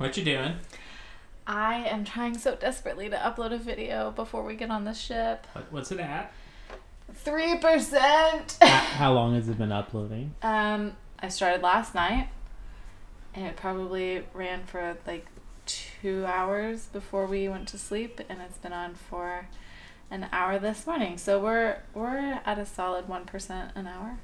What you doing? I am trying so desperately to upload a video before we get on the ship. What, what's it at? Three percent. How long has it been uploading? Um, I started last night, and it probably ran for like two hours before we went to sleep, and it's been on for an hour this morning. So we're we're at a solid one percent an hour.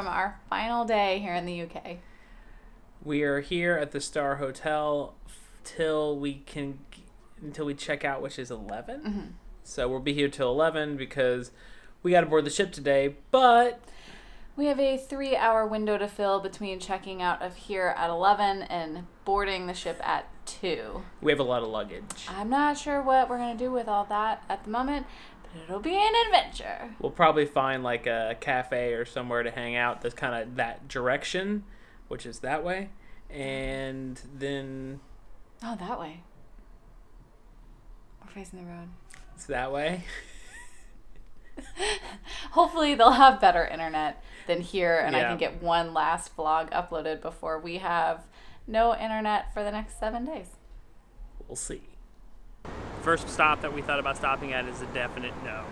From our final day here in the UK. We are here at the Star Hotel till we can until we check out, which is 11 Mm-hmm. So we'll be here till eleven because we got aboard the ship today. But We have a three hour window to fill between checking out of here at 11 and boarding the ship at 2. we have a lot of luggage. I'm not sure what we're going to do with all that at the moment, it'll be an adventure. We'll probably find like a cafe or somewhere to hang out that's kind of that direction, which is that way, and then Oh, that way. We're facing the road. it's that way. Hopefully, they'll have better internet than here, and I can get one last vlog uploaded before we have no internet for the next seven days. We'll see. First stop that we thought about stopping at is a definite no.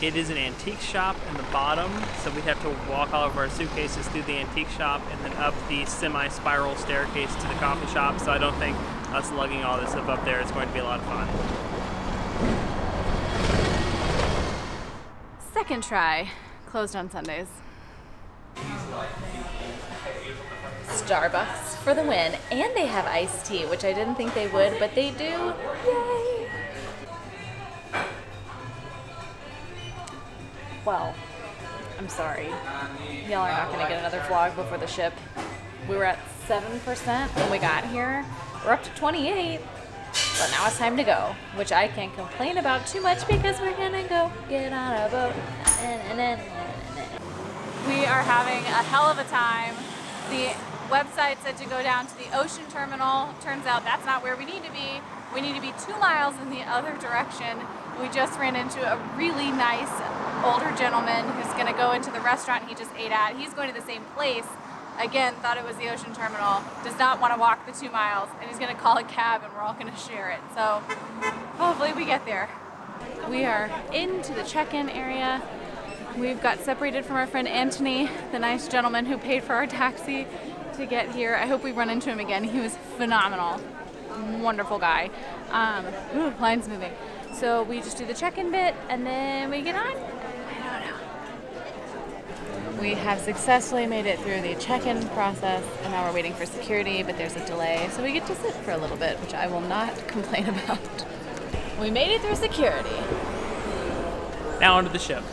It is an antique shop in the bottom, so we'd have to walk all of our suitcases through the antique shop and then up the semi spiral staircase to the coffee shop. So I don't think us lugging all this stuff up there is going to be a lot of fun. Second try. Closed on Sundays. Starbucks for the win. And they have iced tea, which I didn't think they would, but they do. Yay! Well, I'm sorry. Y'all are not going to get another vlog before the ship. We were at 7% when we got here. We're up to 28. But now it's time to go, which I can't complain about too much because we're gonna go get on a boat. We are having a hell of a time. The website said to go down to the ocean terminal. Turns out that's not where we need to be. We need to be two miles in the other direction. We just ran into a really nice older gentleman who's gonna go into the restaurant he just ate at. He's going to the same place again thought it was the ocean terminal does not want to walk the two miles and he's going to call a cab and we're all going to share it so hopefully we get there we are into the check-in area we've got separated from our friend anthony the nice gentleman who paid for our taxi to get here. I hope we run into him again. He was phenomenal. Wonderful guy. Um, ooh, line's moving. So we just do the check-in bit and then we get on. We have successfully made it through the check-in process and now we're waiting for security, but there's a delay, so we get to sit for a little bit, which I will not complain about. We made it through security. Now onto the ship.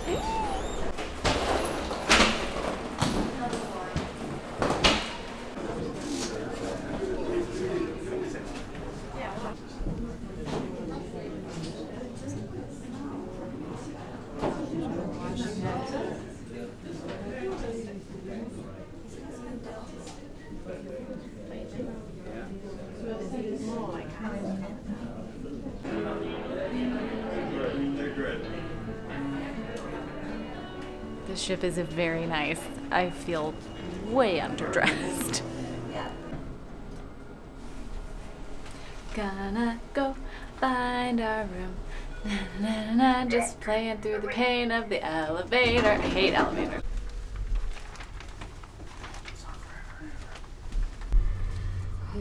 Ship is very nice. I feel way underdressed. Gonna go find our room. Na, na, na, just playing through the pain of the elevator. I hate elevators.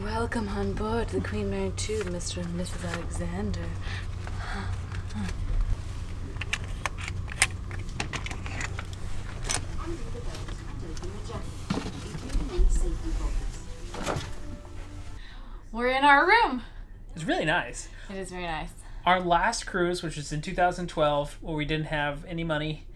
Welcome on board the Queen Mary 2, Mr. and Mrs. Alexander. Really nice. It is very nice. Our last cruise, which was in 2012, where we didn't have any money,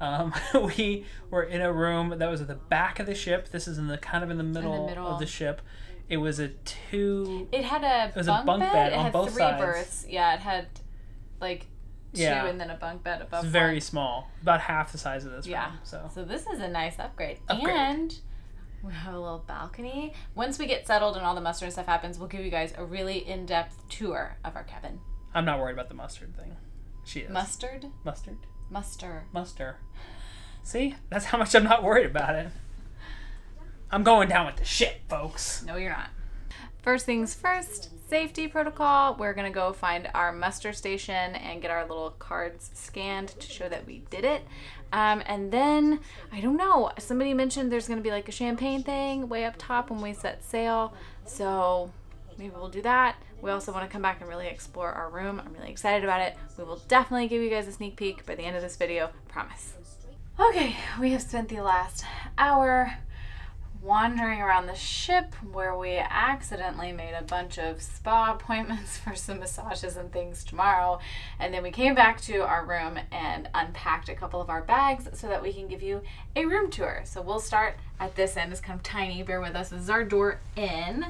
um, we were in a room that was at the back of the ship. This is in the kind of in the middle, middle. of the ship. It was a two. It had a It was a bunk, bunk bed. bed it on had both three sides. berths. Yeah, it had like Yeah. and then a bunk bed above. It's very one. small, about half the size of this Yeah. room. So So this is a nice upgrade. Upgrade. And we have a little balcony. Once we get settled and all the mustard stuff happens, we'll give you guys a really in-depth tour of our cabin. I'm not worried about the mustard thing. She is Mustard? mustard, Muster. mustard. See, that's how much I'm not worried about it. I'm going down with the ship, folks. No, you're not. First things first, safety protocol. We're gonna go find our muster station and get our little cards scanned to show that we did it. Um, and then, I don't know, somebody mentioned there's gonna be like a champagne thing way up top when we set sail. So maybe we'll do that. We also wanna come back and really explore our room. I'm really excited about it. We will definitely give you guys a sneak peek by the end of this video, promise. Okay, we have spent the last hour wandering around the ship where we accidentally made a bunch of spa appointments for some massages and things tomorrow. And then we came back to our room and unpacked a couple of our bags so that we can give you a room tour. So we'll start at this end. It's kind of tiny. Bear with us. This is our door in.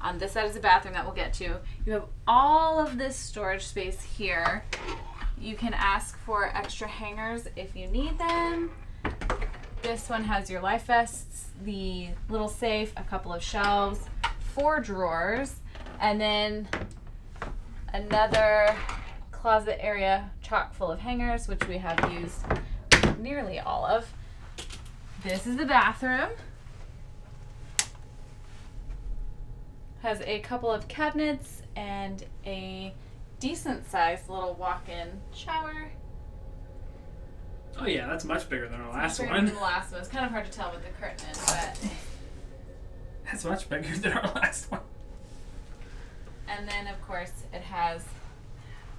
On this side is a bathroom that we'll get to. You have all of this storage space here. You can ask for extra hangers if you need them. This one has your life vests, the little safe, a couple of shelves, four drawers, and then another closet area chock full of hangers, which we have used nearly all of. This is the bathroom. Has a couple of cabinets and a decent sized little walk in shower. Oh yeah, that's much bigger than our last Bigger one. than The last one. It's kind of hard to tell with the curtain in, but. That's much bigger than our last one. And then, of course, it has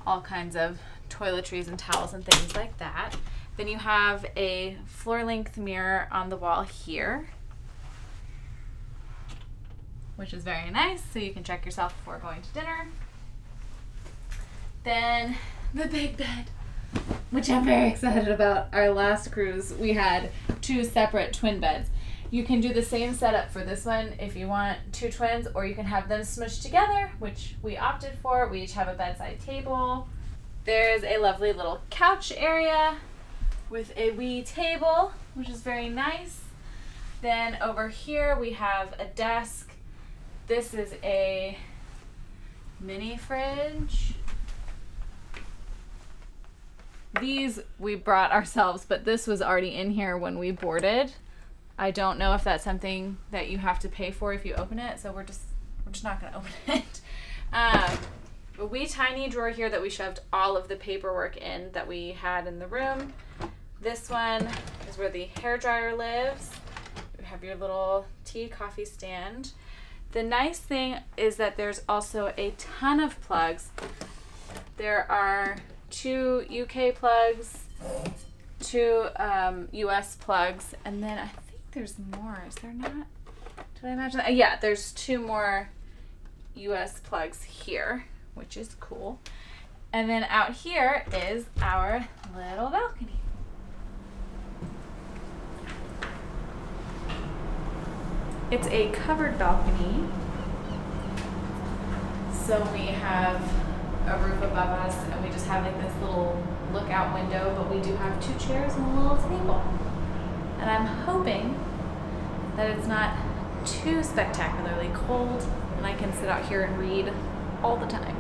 all kinds of toiletries and towels and things like that. Then you have a floor length mirror on the wall here, which is very nice, so you can check yourself before going to dinner. Then the big bed, which I'm very excited about. Our last cruise, we had two separate twin beds. You can do the same setup for this one if you want two twins, or you can have them smushed together, which we opted for. We each have a bedside table. There's a lovely little couch area with a wee table, which is very nice. Then over here we have a desk. This is a mini fridge. These we brought ourselves, but this was already in here when we boarded. I don't know if that's something that you have to pay for if you open it, so we're just we're just not gonna open it. Um, a wee tiny drawer here that we shoved all of the paperwork in that we had in the room. This one is where the hair dryer lives. You have your little tea coffee stand. The nice thing is that there's also a ton of plugs. There are two UK plugs, two um, US plugs, and then I think there's more. Is there not? Did I imagine that? Yeah, there's two more US plugs here, which is cool. And then out here is our little balcony. It's a covered balcony. So we have a roof above us and we just have like this little lookout window, but we do have two chairs and a little table. And I'm hoping that it's not too spectacularly cold and I can sit out here and read all the time.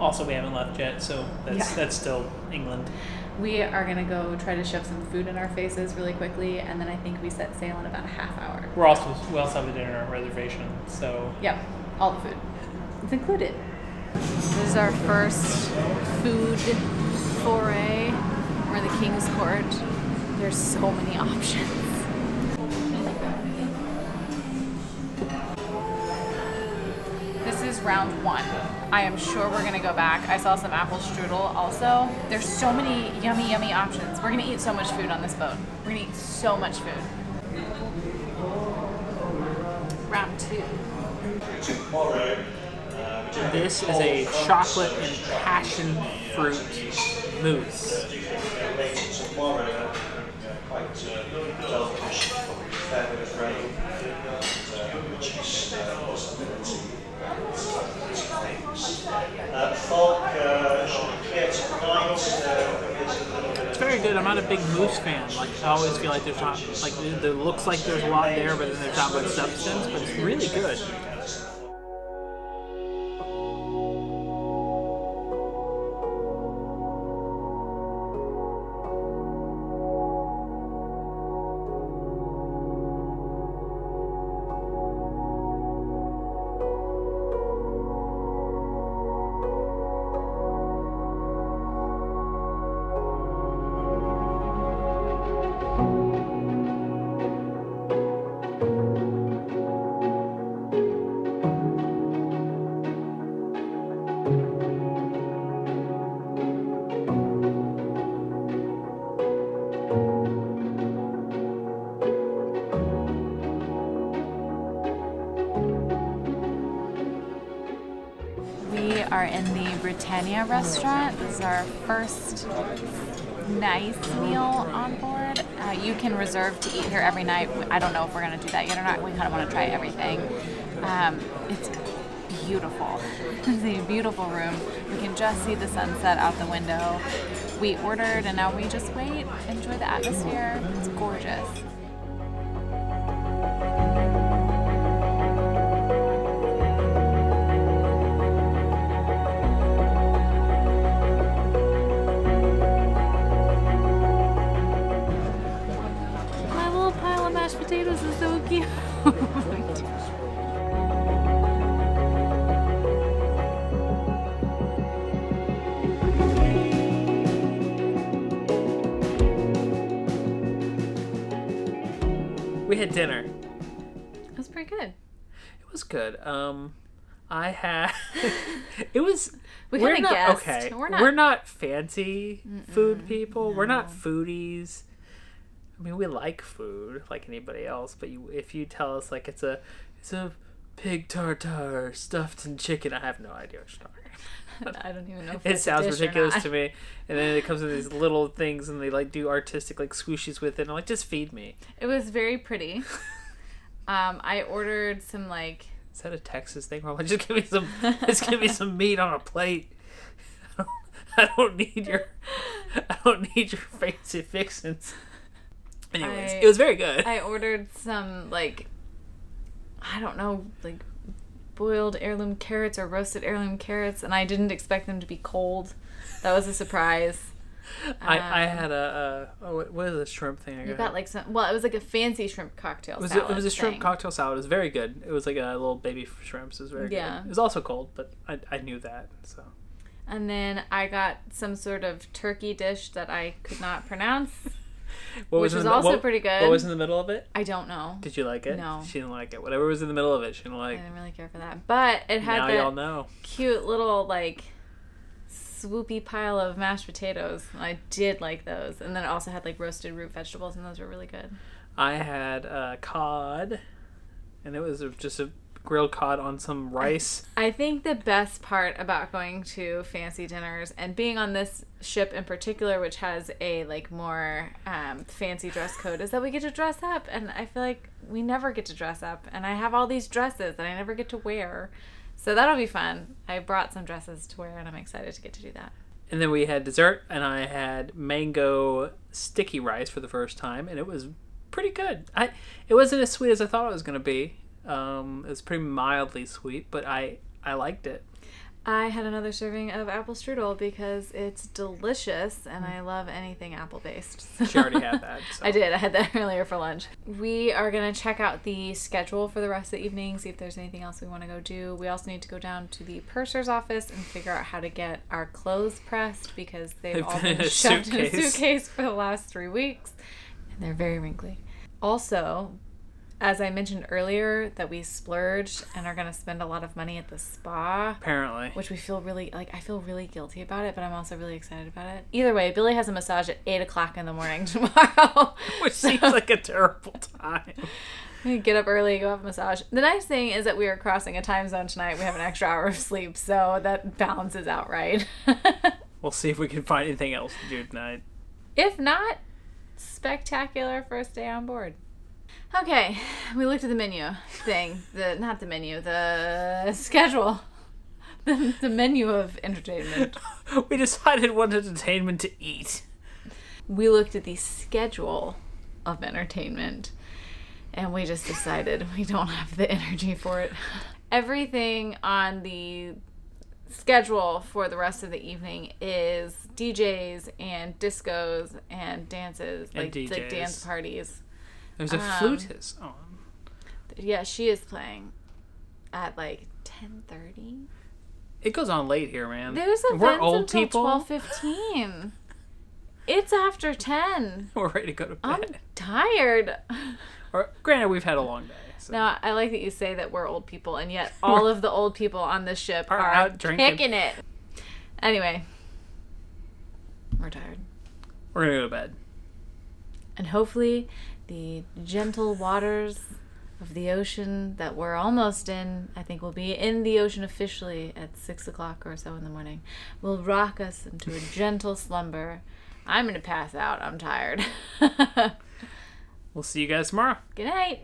Also, we haven't left yet, so that's Yeah. that's still England. We are gonna go try to shove some food in our faces really quickly, and then I think we set sail in about a half hour. We're also we also have a dinner reservation, so Yep, all the food. It's included. This is our first food foray. We're the King's Court. There's so many options. Round one. I am sure we're gonna go back. I saw some apple strudel also. There's so many yummy, yummy options. We're gonna eat so much food on this boat. We're gonna eat so much food. Round two. this is a chocolate and passion fruit mousse. good. I'm not a big mousse fan. Like I always feel like there's not like it looks like there's a lot there, but then there's not much substance. But it's really good. Are in the Britannia restaurant. This is our first nice meal on board. Uh, you can reserve to eat here every night. I don't know if we're going to do that yet or not. We kind of want to try everything. Um, it's beautiful. It's a beautiful room. We can just see the sunset out the window. We ordered and now we just wait, enjoy the atmosphere. It's gorgeous. Good. Um, I had. it was. We we're kinda not guessed. okay. We're We're not- not, fancy food people. We're not foodies. I mean, we like food like anybody else, but you, if you tell us like it's a, it's a pig tartare stuffed in chicken, I have no idea what you're talking. I don't even know if It it's a sounds ridiculous not. to me, and then it comes in these little things, and they like do artistic like squishies with it. And I'm like, just feed me. It was very pretty. Um, I ordered some like Is that a Texas thing? Like, just give me some, just give me some meat on a plate. I don't, I don't need your, I don't need your fancy fixings. Anyways, I- it was very good. I ordered some like I don't know like boiled heirloom carrots or roasted heirloom carrots, and I didn't expect them to be cold. That was a surprise. I, I um, had a, uh, oh, what- what is a shrimp thing I You got? got like some. Well, it was like a fancy shrimp cocktail. it was, a, it was a shrimp thing. cocktail salad. It was very good. It was like a little baby shrimps. It was very Yeah. good. It was also cold, but I, I knew that. So And then I got some sort of turkey dish that I could not pronounce. what Which was the also what- pretty good. What was in the middle of it? I don't know. Did you like it? No. She didn't like it. Whatever was in the middle of it, she didn't like. I didn't really care for that, but it had Now that cute little like swoopy pile of mashed potatoes. I did like those, and then it also had like roasted root vegetables, and those were really good. I had uh, cod, and it was just a grilled cod on some rice. I think the best part about going to fancy dinners and being on this ship in particular, which has a like more um, fancy dress code, is that we get to dress up, and I feel like we never get to dress up, and I have all these dresses that I never get to wear, so that'll be fun. I brought some dresses to wear, and I'm excited to get to do that. And then we had dessert, and I had mango sticky rice for the first time, and it was pretty good. I it wasn't as sweet as I thought it was gonna be. Um, it was pretty mildly sweet, but I I liked it. I had another serving of apple strudel because it's delicious and mm. I love anything apple based. She already had that. So. I did. I had that earlier for lunch. We are going to check out the schedule for the rest of the evening, see if there's anything else we want to go do. We also need to go down to the purser's office and figure out how to get our clothes pressed because they've, They've all been shoved in a suitcase for the last three weeks and they're very wrinkly. Also, as I mentioned earlier, that we splurged and are going to spend a lot of money at the spa Apparently. which we feel really like I feel really guilty about it, but I'm also really excited about it. Either way, Billy has a massage at eight o'clock in the morning tomorrow. Which seems like a terrible time. We get up early, go have a massage. The nice thing is that we are crossing a time zone tonight. We have an extra hour of sleep, so that balances out right. We'll see if we can find anything else to do tonight. if not, spectacular first day on board. Okay, we looked at the menu thing. The not the menu, the schedule. The, the menu of entertainment. we decided what entertainment to eat. we looked at the schedule of entertainment and we just decided we don't have the energy for it. Everything on the schedule for the rest of the evening is DJs and discos and dances, And like, like dance parties. There's a Um, flutist on. Yeah, she is playing at like 10:30. It goes on late here, man. There's events We're old until people. 12:15. it's after 10. We're ready to go to bed. I'm tired. Or, granted, we've had a long day. So. Now, I like that you say that we're old people, and yet all of the old people on this ship Are are, out drinking. kicking it. Anyway, we're tired. We're gonna go to bed. And hopefully, the gentle waters of the ocean that we're almost in, I think we'll be in the ocean officially at 6 o'clock or so in the morning, will rock us into a gentle slumber. I'm going to pass out. I'm tired. We'll see you guys tomorrow. Good night.